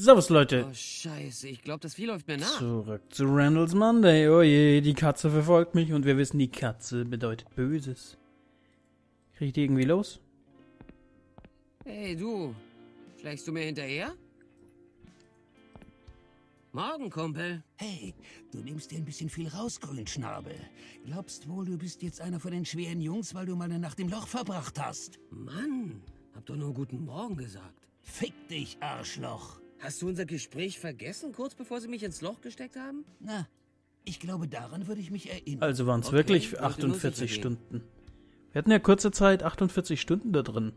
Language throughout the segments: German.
Servus Leute. Oh, scheiße. Ich glaube, das Vieh läuft mir nach. Zurück zu Randall's Monday. Oh je, die Katze verfolgt mich und wir wissen, die Katze bedeutet Böses. Krieg ich die irgendwie los? Hey, du. Schlägst du mir hinterher? Morgen, Kumpel. Hey, du nimmst dir ein bisschen viel raus, Grünschnabel. Glaubst wohl, du bist jetzt einer von den schweren Jungs, weil du mal eine Nacht im Loch verbracht hast? Mann, hab doch nur guten Morgen gesagt. Fick dich, Arschloch. Hast du unser Gespräch vergessen, kurz bevor sie mich ins Loch gesteckt haben? Na, ich glaube, daran würde ich mich erinnern. Also waren es Okay, wirklich wollte nur 48 sicher gehen. Stunden. Wir hatten ja kurze Zeit 48 Stunden da drin.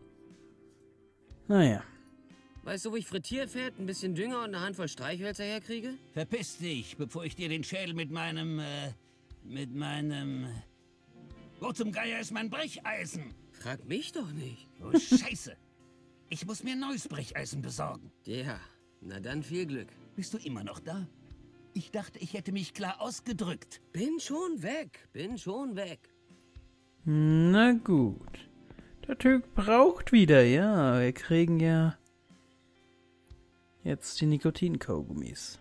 Naja. Weißt du, wo ich Frittierfett, ein bisschen Dünger und eine Handvoll Streichhölzer herkriege? Verpiss dich, bevor ich dir den Schädel mit meinem, äh, mit meinem... Wo zum Geier ist mein Brecheisen? Frag mich doch nicht. Oh, Scheiße. Ich muss mir neues Brecheisen besorgen. Ja, na dann viel Glück. Bist du immer noch da? Ich dachte, ich hätte mich klar ausgedrückt. Bin schon weg, bin schon weg. Na gut. Der Typ braucht wieder, ja. Wir kriegen ja jetzt die Nikotinkaugummis.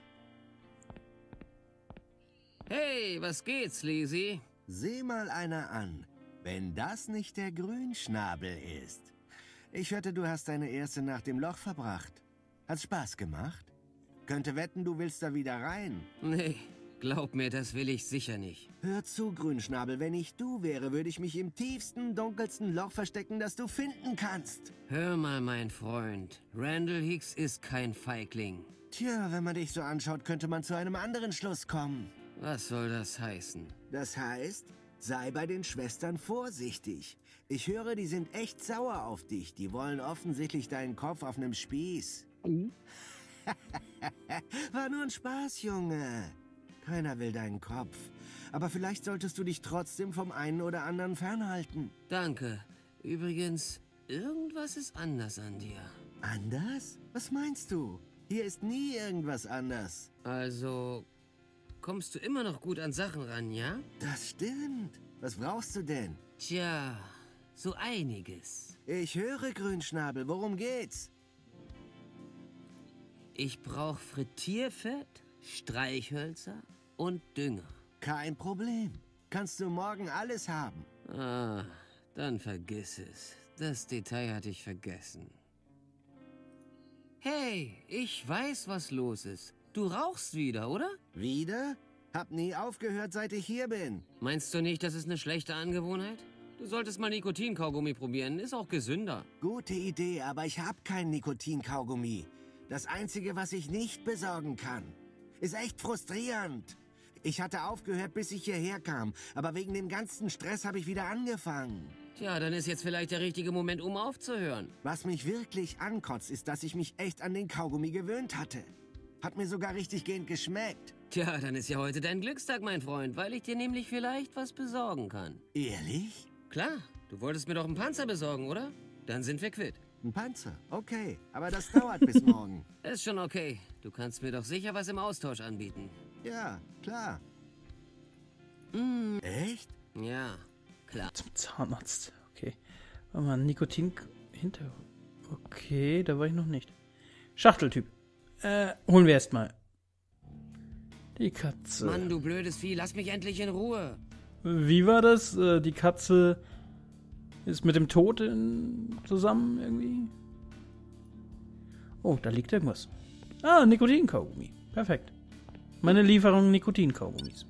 Hey, was geht's, Lisi? Sieh mal einer an, wenn das nicht der Grünschnabel ist. Ich hörte, du hast deine erste Nacht im Loch verbracht. Hat's Spaß gemacht? Könnte wetten, du willst da wieder rein. Nee, glaub mir, das will ich sicher nicht. Hör zu, Grünschnabel, wenn ich du wäre, würde ich mich im tiefsten, dunkelsten Loch verstecken, das du finden kannst. Hör mal, mein Freund. Randall Hicks ist kein Feigling. Tja, wenn man dich so anschaut, könnte man zu einem anderen Schluss kommen. Was soll das heißen? Das heißt, sei bei den Schwestern vorsichtig. Ich höre, die sind echt sauer auf dich. Die wollen offensichtlich deinen Kopf auf nem Spieß. War nur ein Spaß, Junge. Keiner will deinen Kopf. Aber vielleicht solltest du dich trotzdem vom einen oder anderen fernhalten. Danke. Übrigens, irgendwas ist anders an dir. Anders? Was meinst du? Hier ist nie irgendwas anders. Also, kommst du immer noch gut an Sachen ran, ja? Das stimmt. Was brauchst du denn? Tja, so einiges. Ich höre, Grünschnabel. Worum geht's? Ich brauch Frittierfett, Streichhölzer und Dünger. Kein Problem. Kannst du morgen alles haben. Ah, dann vergiss es. Das Detail hatte ich vergessen. Hey, ich weiß, was los ist. Du rauchst wieder, oder? Wieder? Hab nie aufgehört, seit ich hier bin. Meinst du nicht, das ist eine schlechte Angewohnheit? Du solltest mal Nikotinkaugummi probieren, ist auch gesünder. Gute Idee, aber ich hab kein Nikotinkaugummi. Das Einzige, was ich nicht besorgen kann. Ist echt frustrierend. Ich hatte aufgehört, bis ich hierher kam, aber wegen dem ganzen Stress habe ich wieder angefangen. Tja, dann ist jetzt vielleicht der richtige Moment, um aufzuhören. Was mich wirklich ankotzt, ist, dass ich mich echt an den Kaugummi gewöhnt hatte. Hat mir sogar richtig gehend geschmeckt. Tja, dann ist ja heute dein Glückstag, mein Freund, weil ich dir nämlich vielleicht was besorgen kann. Ehrlich? Klar, du wolltest mir doch einen Panzer besorgen, oder? Dann sind wir quitt. Ein Panzer? Okay, aber das dauert bis morgen. Ist schon okay. Du kannst mir doch sicher was im Austausch anbieten. Ja, klar. Echt? Ja, klar. Zum Zahnarzt. Okay. Warte mal, Nikotin hinter. Okay, da war ich noch nicht. Schachteltyp. Äh, holen wir erstmal. Die Katze. Mann, du blödes Vieh, lass mich endlich in Ruhe. Wie war das? Äh, die Katze ist mit dem Tod in, zusammen irgendwie? Oh, da liegt irgendwas. Ah, Nikotinkaugummi. Perfekt. Meine Lieferung Nikotinkaugummis.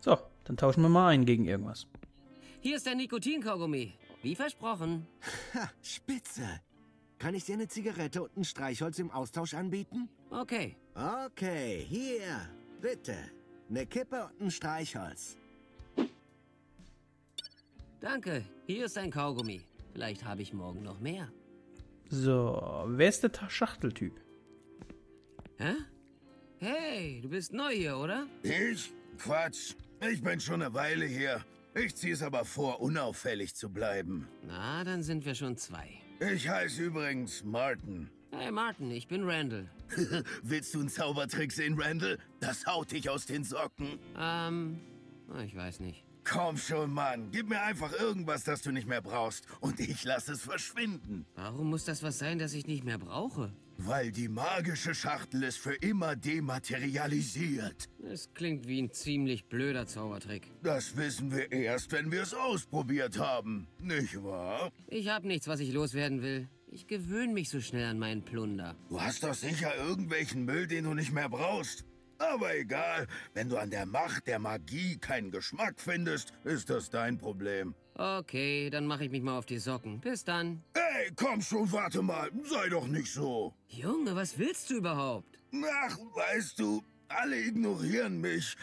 So, dann tauschen wir mal ein gegen irgendwas. Hier ist der Nikotinkaugummi. Wie versprochen. Ha, spitze. Kann ich dir eine Zigarette und ein Streichholz im Austausch anbieten? Okay. Okay, hier, bitte. Eine Kippe und ein Streichholz. Danke. Hier ist ein Kaugummi. Vielleicht habe ich morgen noch mehr. So, wer ist der Schachteltyp? Hä? Hey, du bist neu hier, oder? Ich? Quatsch. Ich bin schon eine Weile hier. Ich zieh's aber vor, unauffällig zu bleiben. Na, dann sind wir schon zwei. Ich heiße übrigens Martin. Hey Martin, ich bin Randall. Willst du einen Zaubertrick sehen, Randall? Das haut dich aus den Socken. Ähm, na, ich weiß nicht. komm schon, Mann. Gib mir einfach irgendwas, das du nicht mehr brauchst. Und ich lasse es verschwinden. Warum muss das was sein, das ich nicht mehr brauche? Weil die magische Schachtel es für immer dematerialisiert. Es klingt wie ein ziemlich blöder Zaubertrick. Das wissen wir erst, wenn wir es ausprobiert haben. Nicht wahr? Ich hab nichts, was ich loswerden will. Ich gewöhne mich so schnell an meinen Plunder. Du hast doch sicher irgendwelchen Müll, den du nicht mehr brauchst. Aber egal, wenn du an der Macht der Magie keinen Geschmack findest, ist das dein Problem. Okay, dann mache ich mich mal auf die Socken. Bis dann. Hey, komm schon, warte mal. Sei doch nicht so. Junge, was willst du überhaupt? Ach, weißt du, alle ignorieren mich.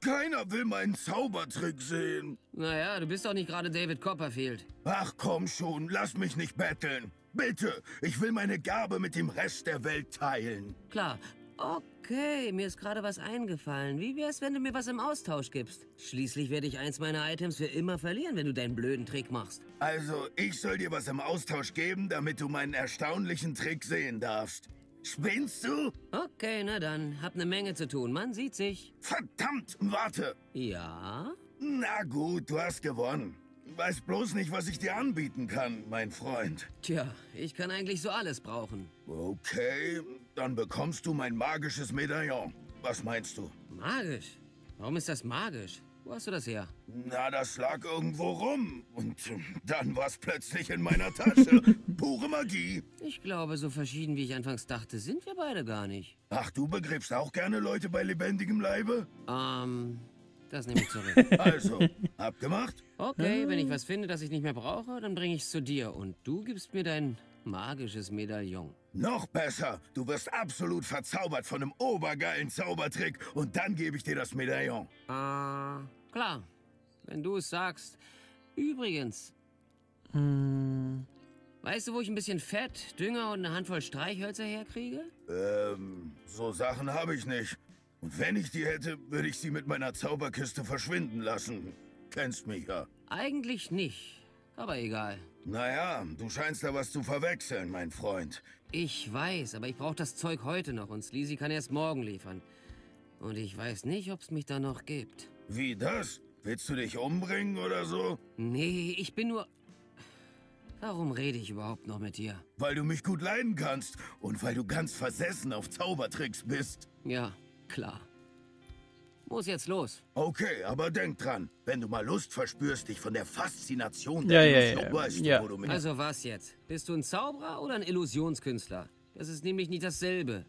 Keiner will meinen Zaubertrick sehen. Naja, du bist doch nicht gerade David Copperfield. Ach komm schon, lass mich nicht betteln. Bitte, ich will meine Gabe mit dem Rest der Welt teilen. Klar. Okay, mir ist gerade was eingefallen. Wie wär's, wenn du mir was im Austausch gibst? Schließlich werde ich eins meiner Items für immer verlieren, wenn du deinen blöden Trick machst. Also, ich soll dir was im Austausch geben, damit du meinen erstaunlichen Trick sehen darfst. Spinnst du? Okay, na dann. Hab ne Menge zu tun. Man sieht sich. Verdammt, warte. Ja? Na gut, du hast gewonnen. Weiß bloß nicht, was ich dir anbieten kann, mein Freund. Tja, ich kann eigentlich so alles brauchen. Okay, dann bekommst du mein magisches Medaillon. Was meinst du? Magisch? Warum ist das magisch? Wo hast du das her? Na, das lag irgendwo rum. Und dann war es plötzlich in meiner Tasche. Pure Magie. Ich glaube, so verschieden wie ich anfangs dachte, sind wir beide gar nicht. Ach, du begräbst auch gerne Leute bei lebendigem Leibe? Ähm, das nehme ich zurück. Also, abgemacht? Okay, wenn ich was finde, das ich nicht mehr brauche, dann bringe ich es zu dir und du gibst mir dein magisches Medaillon. Noch besser. Du wirst absolut verzaubert von einem obergeilen Zaubertrick und dann gebe ich dir das Medaillon. Ah, klar. Wenn du es sagst. Übrigens, Hm, weißt du, wo ich ein bisschen Fett, Dünger und eine Handvoll Streichhölzer herkriege? Ähm, so Sachen habe ich nicht. Und wenn ich die hätte, würde ich sie mit meiner Zauberkiste verschwinden lassen. Kennst mich ja. Eigentlich nicht. Aber egal. Naja, du scheinst da was zu verwechseln, mein Freund. Ich weiß, aber ich brauche das Zeug heute noch und Sleazy kann erst morgen liefern. Und ich weiß nicht, ob es mich da noch gibt. Wie das? Willst du dich umbringen oder so? Nee, ich bin nur... Warum rede ich überhaupt noch mit dir? Weil du mich gut leiden kannst und weil du ganz versessen auf Zaubertricks bist. Ja, klar. Muss jetzt los. Okay, aber denk dran, wenn du mal Lust verspürst, dich von der Faszination Ja, der ja, Illusion- ja. weißt du, Ja. wo du mich Also was jetzt? Bist du ein Zauberer oder ein Illusionskünstler? Das ist nämlich nicht dasselbe.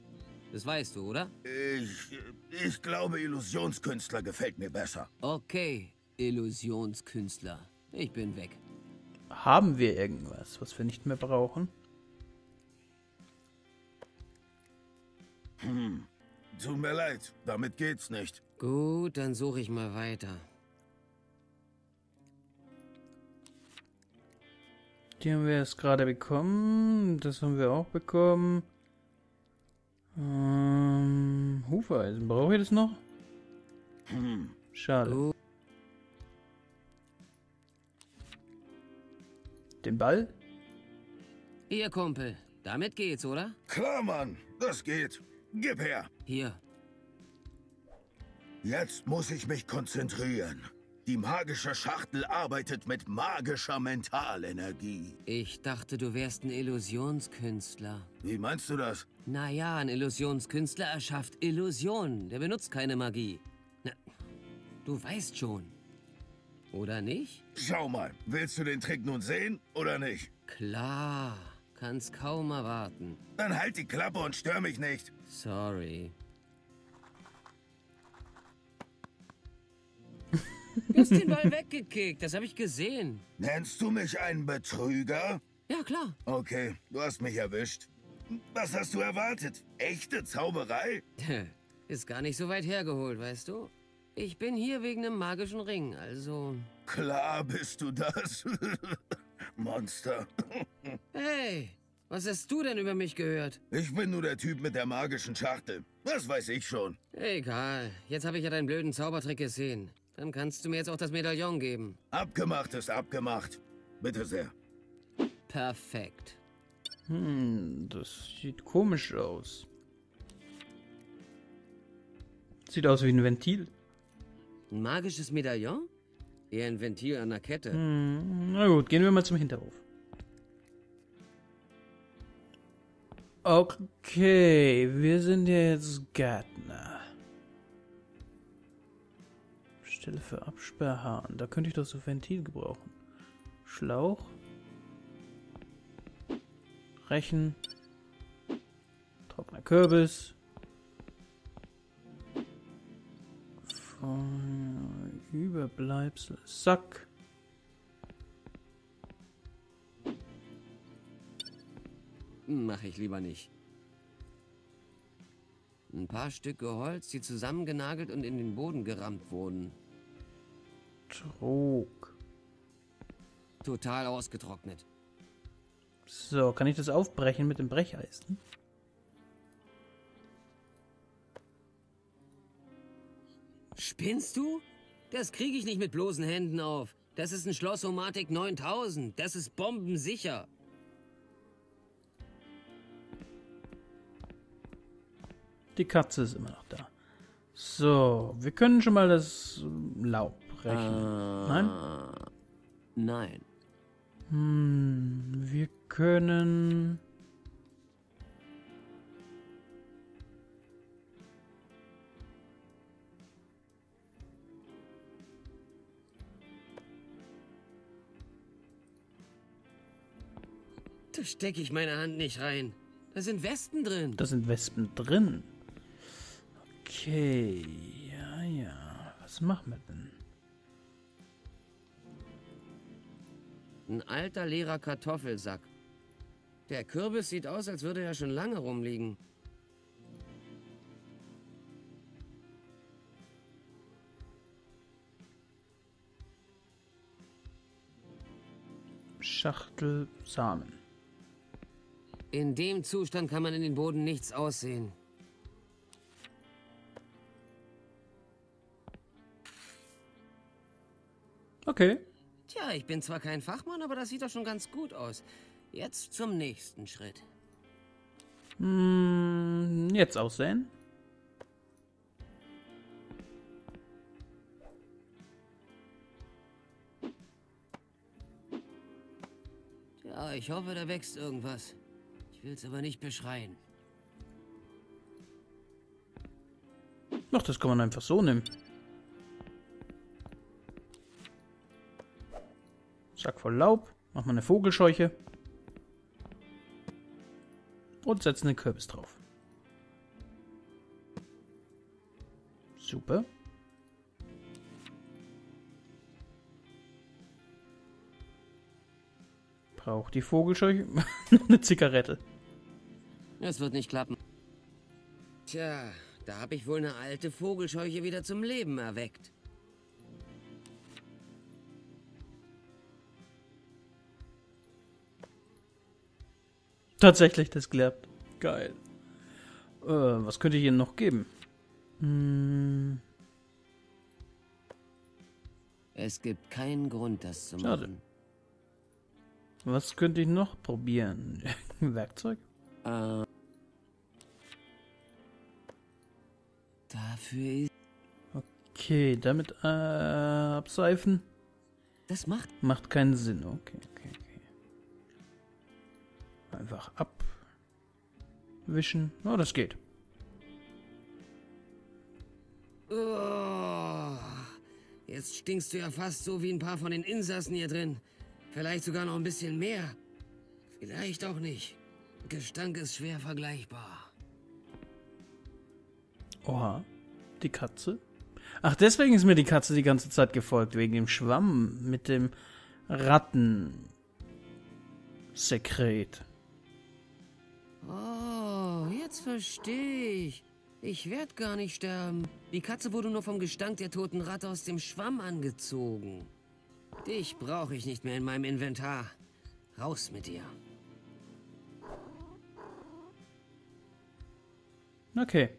Das weißt du, oder? Ich, ich glaube, Illusionskünstler gefällt mir besser. Okay, Illusionskünstler. Ich bin weg. haben wir irgendwas, was wir nicht mehr brauchen? Tut mir leid, damit geht's nicht. Gut, dann suche ich mal weiter. Die haben wir jetzt gerade bekommen. Das haben wir auch bekommen. Ähm, Hufeisen. Brauche ich das noch? Schade. Gut. Den Ball? Hier, Kumpel. Damit geht's, oder? Klar, Mann, das geht. Gib her. Hier. Jetzt muss ich mich konzentrieren. Die magische Schachtel arbeitet mit magischer Mentalenergie. Ich dachte, du wärst ein Illusionskünstler. Wie meinst du das? Naja, ein Illusionskünstler erschafft Illusionen. Der benutzt keine Magie. Na, du weißt schon. Oder nicht? Schau mal, willst du den Trick nun sehen oder nicht? Klar. Kann's kaum erwarten. Dann halt die Klappe und stör mich nicht. Sorry. Du hast den Ball weggekickt, das habe ich gesehen. Nennst du mich einen Betrüger? Ja, klar. Okay, du hast mich erwischt. Was hast du erwartet? Echte Zauberei? Ist gar nicht so weit hergeholt, weißt du? Ich bin hier wegen einem magischen Ring, also... Klar bist du das. Monster. Hey, was hast du denn über mich gehört? Ich bin nur der Typ mit der magischen Schachtel. Das weiß ich schon. Egal, jetzt habe ich ja deinen blöden Zaubertrick gesehen. Dann kannst du mir jetzt auch das Medaillon geben. Abgemacht ist abgemacht. Bitte sehr. Perfekt. Hm, das sieht komisch aus. Sieht aus wie ein Ventil. Ein magisches Medaillon? Eher ein Ventil an der Kette. Hm, na gut, gehen wir mal zum Hinterhof. Okay, wir sind jetzt Gärtner. Stelle für Absperrhahn. Da könnte ich doch so Ventil gebrauchen. Schlauch. Rechen. Trockener Kürbis. Überbleibsel. Sack. Mache ich lieber nicht. Ein paar Stücke Holz, die zusammengenagelt und in den Boden gerammt wurden. Trog. Total ausgetrocknet. So, kann ich das aufbrechen mit dem Brecheisen? Spinnst du? Das kriege ich nicht mit bloßen Händen auf. Das ist ein Schlossomatic 9000. Das ist bombensicher. Die Katze ist immer noch da. So, wir können schon mal das Laub brechen. Nein? Nein. Hm, wir können... Da stecke ich meine Hand nicht rein. Da sind Westen drin. Da sind Wespen drin. Okay, ja, ja. Was machen wir denn? Ein alter leerer Kartoffelsack. Der Kürbis sieht aus, als würde er schon lange rumliegen. Schachtel Samen. In dem Zustand kann man in den Boden nichts aussehen. Okay. Tja, ich bin zwar kein Fachmann, aber das sieht doch schon ganz gut aus. Jetzt zum nächsten Schritt. Hm, jetzt aussehen. Ja, ich hoffe, da wächst irgendwas. Ich will es aber nicht beschreien. Ach, das kann man einfach so nehmen. Sack voll Laub. Machen wir eine Vogelscheuche. Und setzen den Kürbis drauf. Super. Braucht die Vogelscheuche noch eine Zigarette. Das wird nicht klappen. Tja, da habe ich wohl eine alte Vogelscheuche wieder zum Leben erweckt. Tatsächlich, das klappt. Geil. Äh, was könnte ich Ihnen noch geben? Hm, Es gibt keinen Grund, das zu Schade. machen. was könnte ich noch probieren? Werkzeug? Äh, dafür ist... Okay, damit äh, abseifen Das macht... macht keinen Sinn. Okay, okay, okay. Einfach abwischen. Oh, das geht. Oh, jetzt stinkst du ja fast so wie ein paar von den Insassen hier drin. Vielleicht sogar noch ein bisschen mehr. Vielleicht auch nicht. Gestank ist schwer vergleichbar. Oha. Die Katze? Ach, deswegen ist mir die Katze die ganze Zeit gefolgt, wegen dem Schwamm mit dem Rattensekret. Oh, jetzt verstehe ich. Ich werd gar nicht sterben. Die Katze wurde nur vom Gestank der toten Ratte aus dem Schwamm angezogen. Dich brauche ich nicht mehr in meinem Inventar. Raus mit dir. Okay.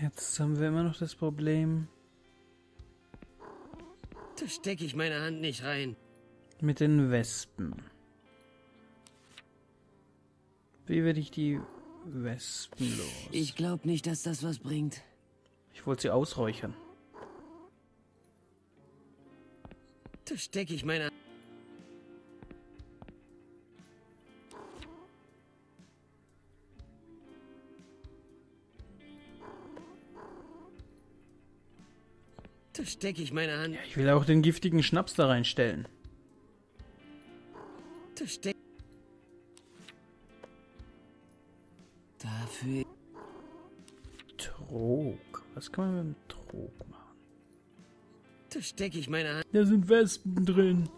Jetzt haben wir immer noch das Problem Da stecke ich meine Hand nicht rein. Mit den Wespen. Wie werde ich die Wespen los. Ich glaube nicht, dass das was bringt. Ich wollte sie ausräuchern. Da stecke ich meine... Da stecke ich meine Hand... Ich will auch den giftigen Schnaps da reinstellen. Da steck... Dafür... Trog. Was kann man mit dem Trog machen? Da stecke ich meine Hand... Da sind Wespen drin.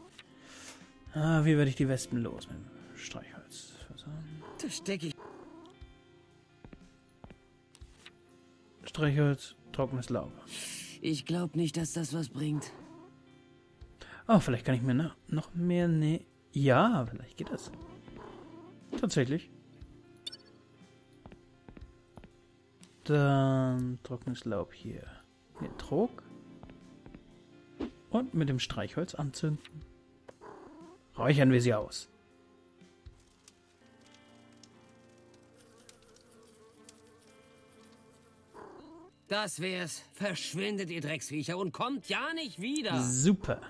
Ah, wie werde ich die Wespen los? Mit dem Streichholz. Versagen. Da stecke ich... Streichholz, trockenes Laub. Ich glaube nicht, dass das was bringt. Oh, vielleicht kann ich mir noch, noch mehr ne. Ja, vielleicht geht das. Tatsächlich. Dann trockenes Laub hier. Hier Trog. Und mit dem Streichholz anzünden. Räuchern wir sie aus. Das wär's. Verschwindet, ihr Drecksviecher, und kommt ja nicht wieder. Super.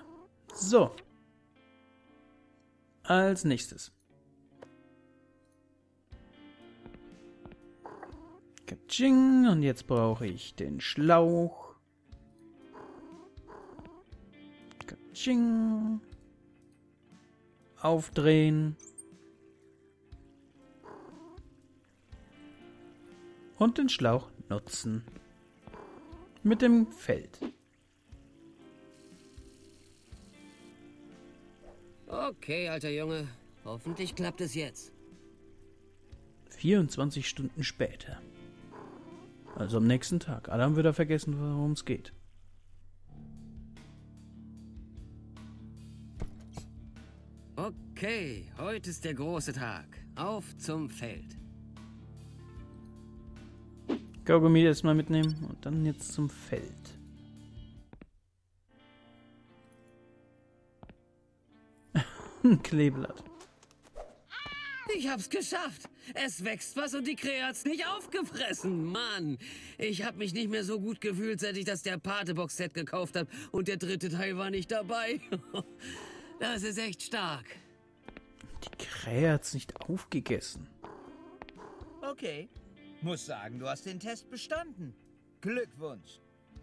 So. Als nächstes. Katsching. Und jetzt brauche ich den Schlauch. Katsching. Aufdrehen. Und den Schlauch nutzen. Mit dem Feld. Okay, alter Junge. Hoffentlich klappt es jetzt. 24 Stunden später. Also am nächsten Tag. Alle haben wieder vergessen, worum es geht. Okay, heute ist der große Tag. Auf zum Feld. Kaugummi erstmal mitnehmen und dann jetzt zum Feld. Ein Kleeblatt. Ich hab's geschafft. Es wächst was und die Krähe hat's nicht aufgefressen. Mann, ich hab mich nicht mehr so gut gefühlt, seit ich das der Pate-Box-Set gekauft hab und der dritte Teil war nicht dabei. Das ist echt stark. Die Krähe hat's nicht aufgegessen. Okay. Muss sagen, du hast den Test bestanden. Glückwunsch.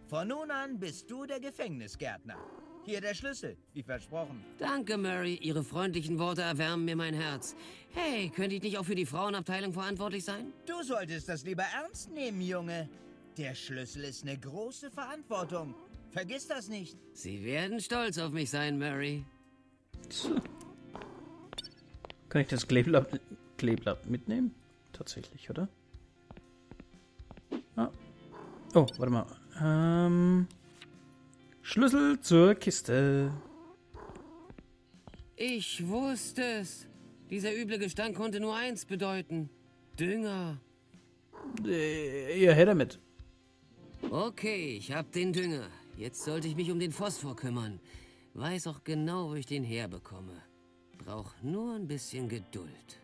Von nun an bist du der Gefängnisgärtner. Hier der Schlüssel, wie versprochen. Danke, Murray. Ihre freundlichen Worte erwärmen mir mein Herz. Hey, könnte ich nicht auch für die Frauenabteilung verantwortlich sein? Du solltest das lieber ernst nehmen, Junge. Der Schlüssel ist eine große Verantwortung. Vergiss das nicht. Sie werden stolz auf mich sein, Murray. Kann ich das Kleeblatt, Kleeblatt mitnehmen? Tatsächlich, oder? Ah. Oh, warte mal. Ähm, Schlüssel zur Kiste. Ich wusste es. Dieser üble Gestank konnte nur eins bedeuten. Dünger. Äh, ihr her damit. Okay, ich hab den Dünger. Jetzt sollte ich mich um den Phosphor kümmern. Weiß auch genau, wo ich den herbekomme. Brauch nur ein bisschen Geduld.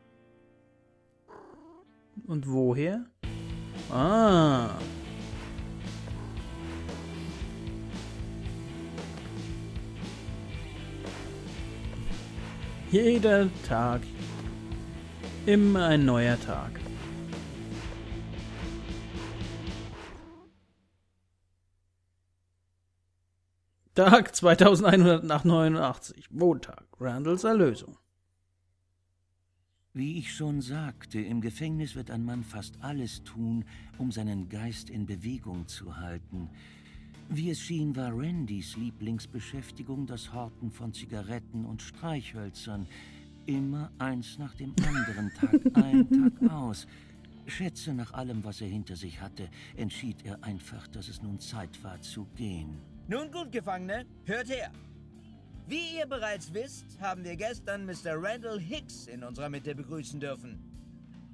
Und woher? Ah. Jeder Tag. Immer ein neuer Tag. Tag 2189, Montag, Randalls Erlösung. Wie ich schon sagte, im Gefängnis wird ein Mann fast alles tun, um seinen Geist in Bewegung zu halten. Wie es schien, war Randys Lieblingsbeschäftigung das Horten von Zigaretten und Streichhölzern. Immer eins nach dem anderen, Tag ein, Tag aus. Schätze, nach allem, was er hinter sich hatte, entschied er einfach, dass es nun Zeit war zu gehen. Nun gut, Gefangene, hört her. Wie ihr bereits wisst, haben wir gestern Mr. Randall Hicks in unserer Mitte begrüßen dürfen.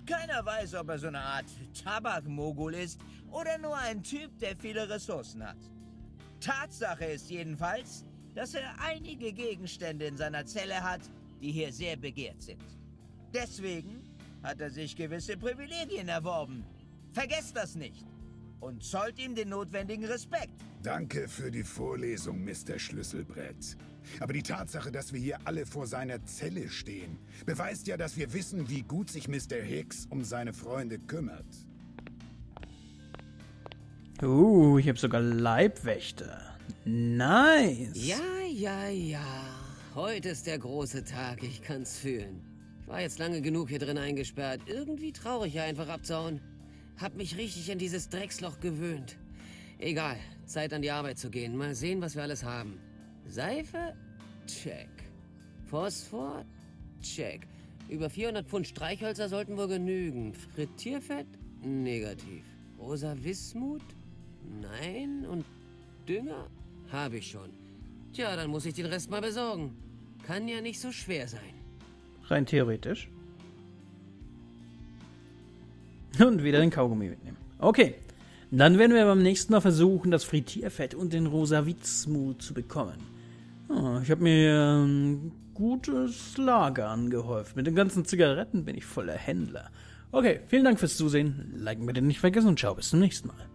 Keiner weiß, ob er so eine Art Tabakmogul ist oder nur ein Typ, der viele Ressourcen hat. Tatsache ist jedenfalls, dass er einige Gegenstände in seiner Zelle hat, die hier sehr begehrt sind. Deswegen hat er sich gewisse Privilegien erworben. Vergesst das nicht. Und zollt ihm den notwendigen Respekt. Danke für die Vorlesung, Mr. Schlüsselbrett. Aber die Tatsache, dass wir hier alle vor seiner Zelle stehen, beweist ja, dass wir wissen, wie gut sich Mr. Hicks um seine Freunde kümmert. Uh, ich habe sogar Leibwächter. Nice. Ja, ja, ja. Heute ist der große Tag, ich kann's fühlen. Ich war jetzt lange genug hier drin eingesperrt. Irgendwie traurig, hier einfach abzuhauen. Hab mich richtig in dieses Drecksloch gewöhnt. Egal, Zeit an die Arbeit zu gehen. Mal sehen, was wir alles haben. Seife? Check. Phosphor? Check. Über 400 Pfund Streichhölzer sollten wohl genügen. Frittierfett? Negativ. Rosa Wismut? Nein. Und Dünger? Habe ich schon. Tja, dann muss ich den Rest mal besorgen. Kann ja nicht so schwer sein. Rein theoretisch. Und wieder den Kaugummi mitnehmen. Okay. Dann werden wir beim nächsten Mal versuchen, das Frittierfett und den rosa Witzmut zu bekommen. Oh, ich habe mir ein gutes Lager angehäuft. Mit den ganzen Zigaretten bin ich voller Händler. Okay, vielen Dank fürs Zusehen. Liken bitte nicht vergessen und ciao, bis zum nächsten Mal.